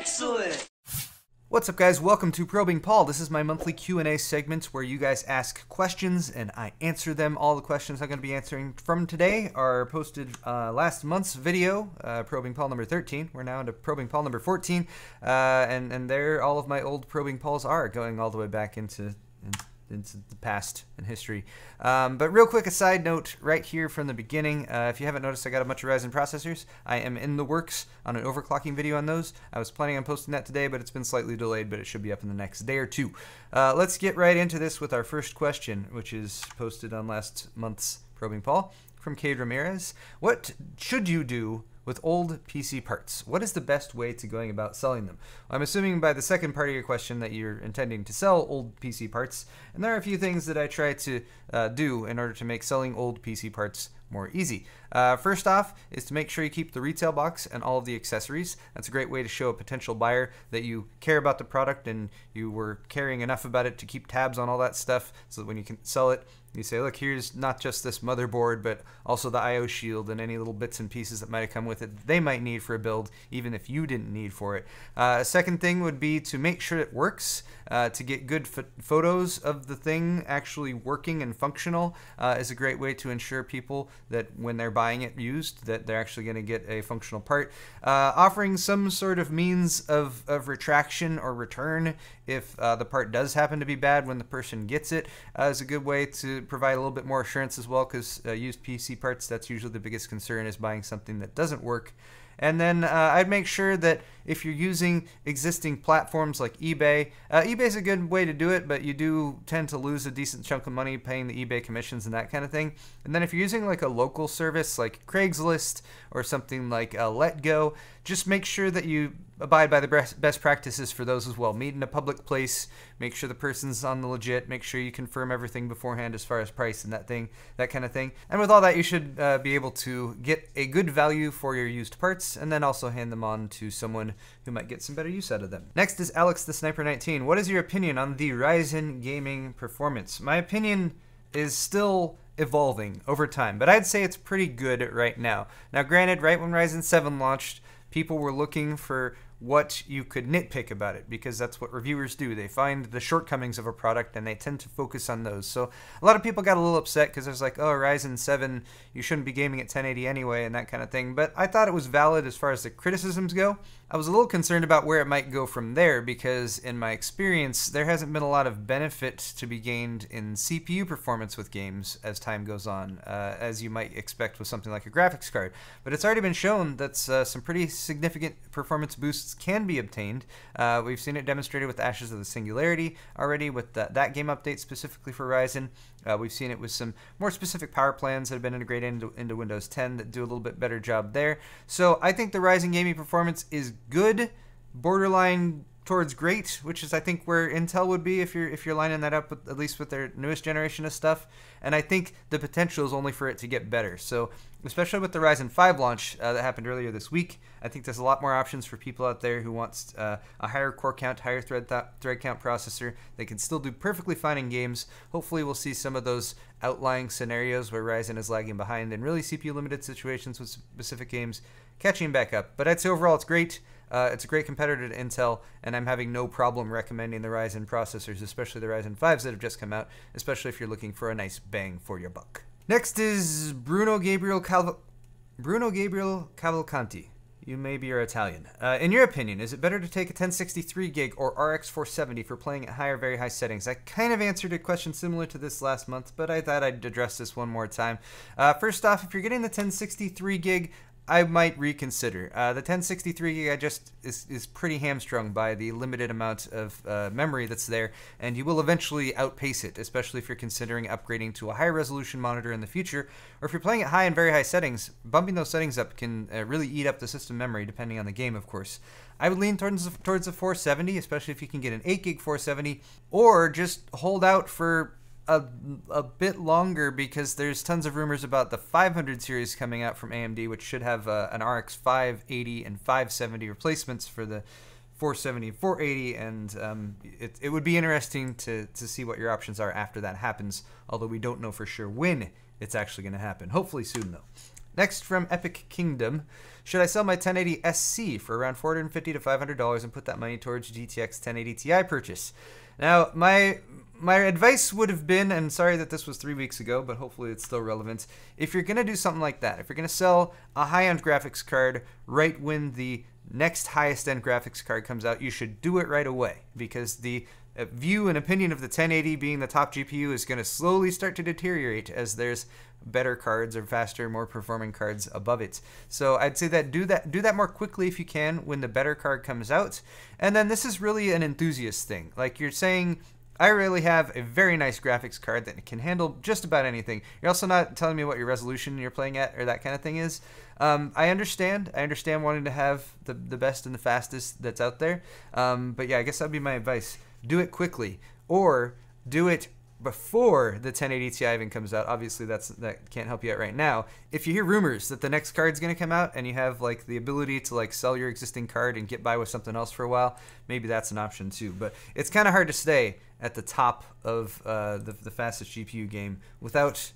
Excellent! What's up guys, welcome to Probing Paul. This is my monthly Q&A segment where you guys ask questions and I answer them. All the questions I'm going to be answering from today are posted uh, last month's video, uh, Probing Paul number 13. We're now into Probing Paul number 14, uh, and, and there all of my old Probing Pauls are, going all the way back into, into into the past and history. Um, but real quick, a side note right here from the beginning. Uh, if you haven't noticed, I got a bunch of Ryzen processors. I am in the works on an overclocking video on those. I was planning on posting that today, but it's been slightly delayed, but it should be up in the next day or two. Uh, let's get right into this with our first question, which is posted on last month's Probing Paul from Cade Ramirez. What should you do with old PC parts? What is the best way to going about selling them? I'm assuming by the second part of your question that you're intending to sell old PC parts, and there are a few things that I try to uh, do in order to make selling old PC parts more easy. Uh, first off is to make sure you keep the retail box and all of the accessories. That's a great way to show a potential buyer that you care about the product and you were caring enough about it to keep tabs on all that stuff so that when you can sell it, you say, look, here's not just this motherboard, but also the I.O. shield and any little bits and pieces that might have come with it they might need for a build, even if you didn't need for it. Uh, second thing would be to make sure it works, uh, to get good photos of the thing actually working and functional uh, is a great way to ensure people that when they're buying it used, that they're actually going to get a functional part. Uh, offering some sort of means of, of retraction or return if uh, the part does happen to be bad when the person gets it uh, is a good way to provide a little bit more assurance as well because uh, used PC parts, that's usually the biggest concern is buying something that doesn't work. And then uh, I'd make sure that if you're using existing platforms like eBay, uh, eBay is a good way to do it, but you do tend to lose a decent chunk of money paying the eBay commissions and that kind of thing. And then if you're using like a local service like Craigslist or something like uh, LetGo, just make sure that you abide by the best practices for those as well. Meet in a public place, make sure the person's on the legit, make sure you confirm everything beforehand as far as price and that thing, that kind of thing. And with all that, you should uh, be able to get a good value for your used parts and then also hand them on to someone who might get some better use out of them. Next is Alex the Sniper 19. What is your opinion on the Ryzen gaming performance? My opinion is still evolving over time, but I'd say it's pretty good right now. Now, granted, right when Ryzen 7 launched, people were looking for what you could nitpick about it because that's what reviewers do. They find the shortcomings of a product and they tend to focus on those. So a lot of people got a little upset because there's like, oh, Ryzen 7, you shouldn't be gaming at 1080 anyway and that kind of thing. But I thought it was valid as far as the criticisms go. I was a little concerned about where it might go from there because in my experience, there hasn't been a lot of benefit to be gained in CPU performance with games as time goes on, uh, as you might expect with something like a graphics card. But it's already been shown that uh, some pretty significant performance boosts can be obtained. Uh, we've seen it demonstrated with Ashes of the Singularity already with the, that game update specifically for Ryzen. Uh, we've seen it with some more specific power plans that have been integrated into, into Windows 10 that do a little bit better job there. So I think the Ryzen gaming performance is good, borderline towards great, which is I think where Intel would be if you're if you're lining that up with, at least with their newest generation of stuff. And I think the potential is only for it to get better. So especially with the Ryzen 5 launch uh, that happened earlier this week, I think there's a lot more options for people out there who wants uh, a higher core count, higher thread th- thread count processor. They can still do perfectly fine in games. Hopefully, we'll see some of those outlying scenarios where Ryzen is lagging behind in really CPU limited situations with specific games catching back up. But I'd say overall it's great. Uh, it's a great competitor to Intel, and I'm having no problem recommending the Ryzen processors, especially the Ryzen 5s that have just come out, especially if you're looking for a nice bang for your buck. Next is Bruno Gabriel Calvo- Bruno Gabriel Cavalcanti. You maybe are Italian. Uh, in your opinion, is it better to take a 1063 gig or RX 470 for playing at high or very high settings? I kind of answered a question similar to this last month, but I thought I'd address this one more time. Uh, first off, if you're getting the 1063 gig, I might reconsider. Uh, the 1063 gig I just is, is pretty hamstrung by the limited amount of uh, memory that's there, and you will eventually outpace it, especially if you're considering upgrading to a higher resolution monitor in the future, or if you're playing at high and very high settings. Bumping those settings up can uh, really eat up the system memory, depending on the game, of course. I would lean towards towards a 470, especially if you can get an 8 gig 470, or just hold out for a, a bit longer because there's tons of rumors about the 500 series coming out from AMD, which should have uh, an RX 580 and 570 replacements for the 470 and 480 and um, it, it would be interesting to, to see what your options are after that happens although we don't know for sure when it's actually going to happen. Hopefully soon though Next from Epic Kingdom, should I sell my 1080 SC for around 450 to 500 dollars and put that money towards GTX 1080 Ti purchase? Now, my my advice would have been, and sorry that this was three weeks ago, but hopefully it's still relevant. If you're gonna do something like that, if you're gonna sell a high-end graphics card right when the next highest end graphics card comes out, you should do it right away because the view and opinion of the 1080 being the top GPU is going to slowly start to deteriorate as there's better cards or faster, more performing cards above it. So I'd say that do that do that more quickly if you can when the better card comes out. And then this is really an enthusiast thing. Like you're saying I really have a very nice graphics card that can handle just about anything. You're also not telling me what your resolution you're playing at or that kind of thing is. Um, I understand. I understand wanting to have the, the best and the fastest that's out there. Um, but yeah, I guess that'd be my advice. Do it quickly or do it before the 1080 Ti even comes out. Obviously, that's that can't help you out right now. If you hear rumors that the next card's going to come out and you have like the ability to like sell your existing card and get by with something else for a while, maybe that's an option too. But it's kind of hard to stay at the top of uh, the, the fastest GPU game without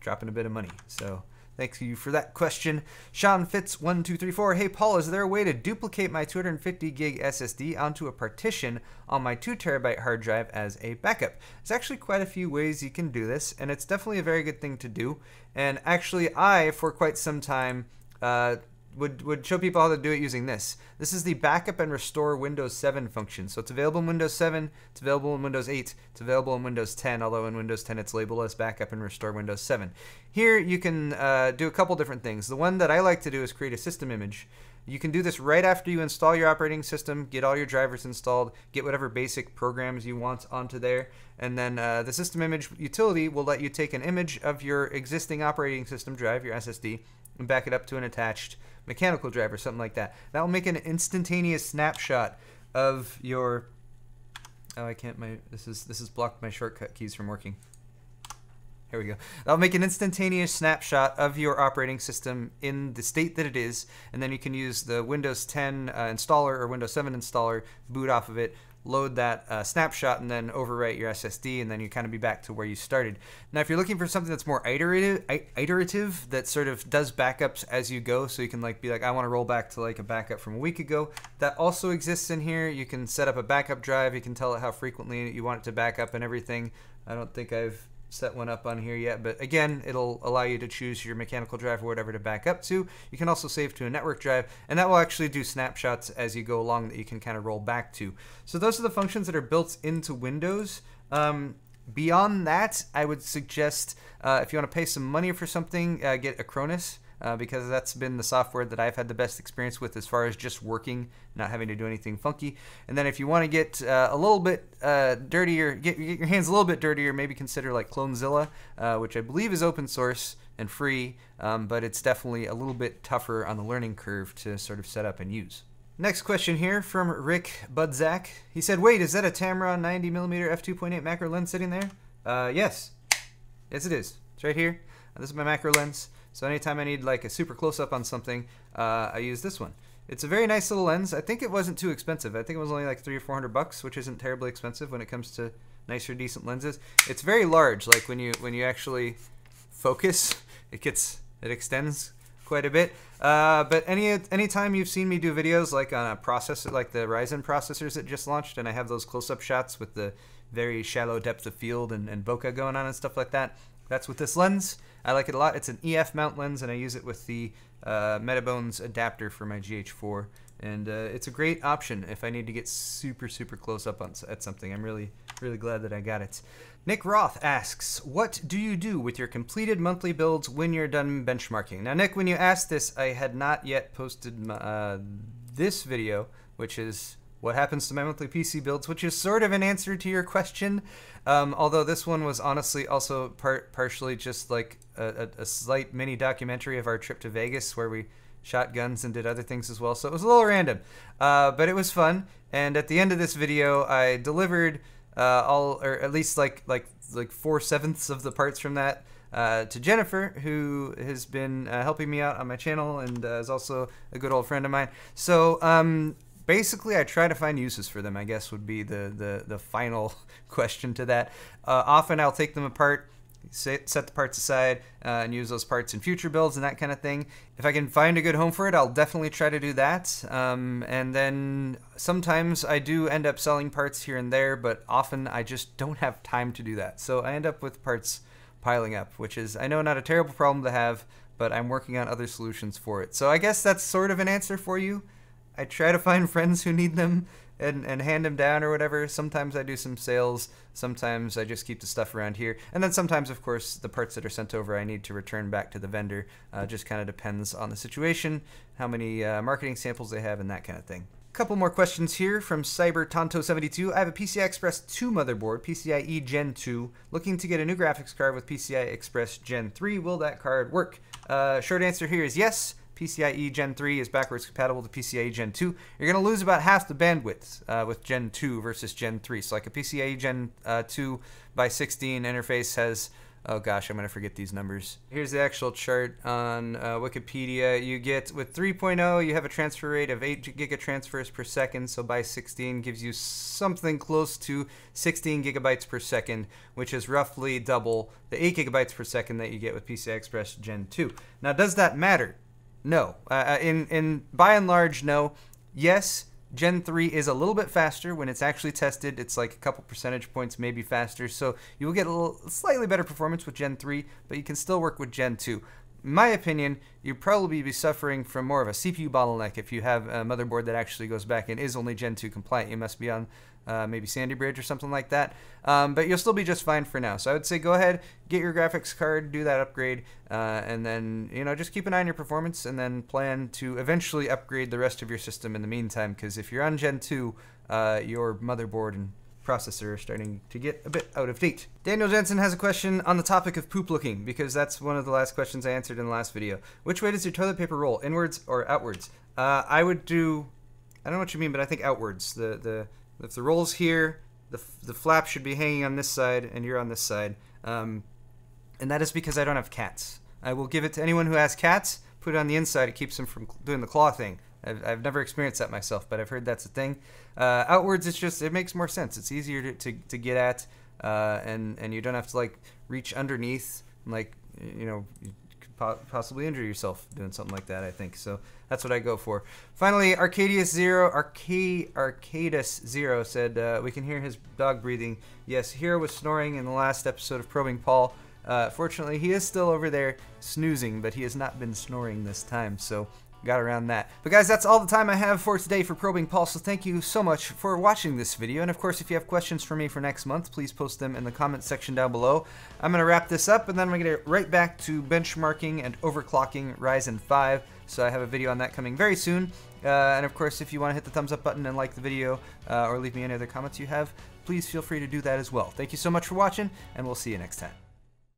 dropping a bit of money. So. Thank you for that question. Sean Fitz1234. Hey, Paul, is there a way to duplicate my 250 gig SSD onto a partition on my 2 terabyte hard drive as a backup? There's actually quite a few ways you can do this, and it's definitely a very good thing to do. And actually, I, for quite some time, uh, would, would show people how to do it using this. This is the backup and restore Windows 7 function. So it's available in Windows 7, it's available in Windows 8, it's available in Windows 10, although in Windows 10 it's labeled as backup and restore Windows 7. Here you can uh, do a couple different things. The one that I like to do is create a system image. You can do this right after you install your operating system, get all your drivers installed, get whatever basic programs you want onto there, and then uh, the system image utility will let you take an image of your existing operating system drive, your SSD, and back it up to an attached mechanical drive or something like that. That will make an instantaneous snapshot of your. Oh, I can't. My this is this has blocked my shortcut keys from working. Here we go. That'll make an instantaneous snapshot of your operating system in the state that it is, and then you can use the Windows 10 uh, installer or Windows 7 installer, boot off of it, load that uh, snapshot and then overwrite your SSD, and then you kind of be back to where you started. Now, if you're looking for something that's more iterative, iterative that sort of does backups as you go, so you can like be like, I want to roll back to like a backup from a week ago. That also exists in here. You can set up a backup drive. You can tell it how frequently you want it to back up and everything. I don't think I've set one up on here yet, but again, it'll allow you to choose your mechanical drive or whatever to back up to. You can also save to a network drive, and that will actually do snapshots as you go along that you can kind of roll back to. So those are the functions that are built into Windows. Um, beyond that, I would suggest uh, if you want to pay some money for something, uh, get Acronis uh, because that's been the software that I've had the best experience with as far as just working, not having to do anything funky. And then if you want to get uh, a little bit uh, dirtier, get, get, your hands a little bit dirtier, maybe consider like Clonezilla, uh, which I believe is open source and free, um, but it's definitely a little bit tougher on the learning curve to sort of set up and use. Next question here from Rick Budzak. He said, "Wait, is that a Tamron 90mm f2.8 macro lens sitting there?" Uh, yes, yes it is. It's right here. This is my macro lens. So anytime I need like a super close up on something, uh, I use this one. It's a very nice little lens. I think it wasn't too expensive. I think it was only like three or four hundred bucks, which isn't terribly expensive when it comes to nicer, decent lenses. It's very large. Like when you when you actually focus, it gets it extends quite a bit. Uh, but any anytime you've seen me do videos like on a processor, like the Ryzen processors that just launched, and I have those close-up shots with the very shallow depth of field and, and bokeh going on and stuff like that, that's with this lens. I like it a lot. It's an EF mount lens, and I use it with the uh, Metabones adapter for my GH4. And uh, it's a great option if I need to get super, super close up on, at something. I'm really, really glad that I got it. Nick Roth asks, What do you do with your completed monthly builds when you're done benchmarking? Now, Nick, when you asked this, I had not yet posted uh, this video, which is what happens to my monthly PC builds, which is sort of an answer to your question. Um, although this one was honestly also part partially just like a, a, a, slight mini documentary of our trip to Vegas where we shot guns and did other things as well. So it was a little random, uh, but it was fun. And at the end of this video, I delivered uh, all, or at least like like like four sevenths of the parts from that. Uh, to Jennifer, who has been uh, helping me out on my channel and uh, is also a good old friend of mine. So um, basically I try to find uses for them. I guess would be the the the final question to that. Uh, often I'll take them apart, set the parts aside uh, and use those parts in future builds and that kind of thing. If I can find a good home for it, I'll definitely try to do that. Um, and then sometimes I do end up selling parts here and there, but often I just don't have time to do that. So I end up with parts piling up, which is, I know, not a terrible problem to have, but I'm working on other solutions for it. So I guess that's sort of an answer for you. I try to find friends who need them and, and hand them down or whatever. Sometimes I do some sales. Sometimes I just keep the stuff around here. And then sometimes, of course, the parts that are sent over I need to return back to the vendor. Uh, just kind of depends on the situation, how many uh, marketing samples they have, and that kind of thing. A couple more questions here from CyberTonto72. I have a PCI Express 2 motherboard, PCIe Gen 2, looking to get a new graphics card with PCI Express Gen 3. Will that card work? Uh, short answer here is yes. PCIe Gen 3 is backwards compatible to PCIe Gen 2. You're going to lose about half the bandwidth uh, with Gen 2 versus Gen 3. So like a PCIe Gen uh, 2 by 16 interface has oh gosh, I'm going to forget these numbers. Here's the actual chart on uh, Wikipedia. You get, with 3.0, you have a transfer rate of 8 gigatransfers per second, so by 16 gives you something close to 16 gigabytes per second, which is roughly double the 8 gigabytes per second that you get with PCI Express Gen 2. Now, does that matter? No. Uh, uh, in, in by and large, no. Yes, Gen 3 is a little bit faster when it's actually tested. It's like a couple percentage points, maybe faster. So you will get a little, slightly better performance with Gen 3, but you can still work with Gen 2. In my opinion, you'd probably be suffering from more of a CPU bottleneck if you have a motherboard that actually goes back and is only Gen 2 compliant. You must be on uh, maybe Sandy Bridge or something like that. Um, but you'll still be just fine for now. So I would say go ahead, get your graphics card, do that upgrade, uh, and then you know just keep an eye on your performance, and then plan to eventually upgrade the rest of your system in the meantime. Because if you're on Gen 2, uh, your motherboard and processor starting to get a bit out of date. Daniel Jensen has a question on the topic of poop looking, because that's one of the last questions I answered in the last video. Which way does your toilet paper roll, inwards or outwards? Uh, I would do, I don't know what you mean, but I think outwards. The the if the roll's here, the, the flap should be hanging on this side, and you're on this side. Um, and that is because I don't have cats. I will give it to anyone who has cats, put it on the inside, it keeps them from doing the claw thing. I've, I've never experienced that myself, but I've heard that's a thing. Uh, outwards, it's just, it makes more sense. It's easier to, to, to get at, uh, and, and you don't have to, like, reach underneath, and like, you know, possibly injure yourself doing something like that. I think so. That's what I go for. Finally, Arcadius Zero, Arcade Arcadus Zero said uh, we can hear his dog breathing. Yes, Hero was snoring in the last episode of Probing Paul. Uh, fortunately, he is still over there snoozing, but he has not been snoring this time. So got around that. But guys, that's all the time I have for today for Probing Paul, so thank you so much for watching this video. And of course, if you have questions for me for next month, please post them in the comments section down below. I'm going to wrap this up, and then I'm going to get right back to benchmarking and overclocking Ryzen 5. So I have a video on that coming very soon. Uh, and of course, if you want to hit the thumbs up button and like the video, uh, or leave me any other comments you have, please feel free to do that as well. Thank you so much for watching, and we'll see you next time.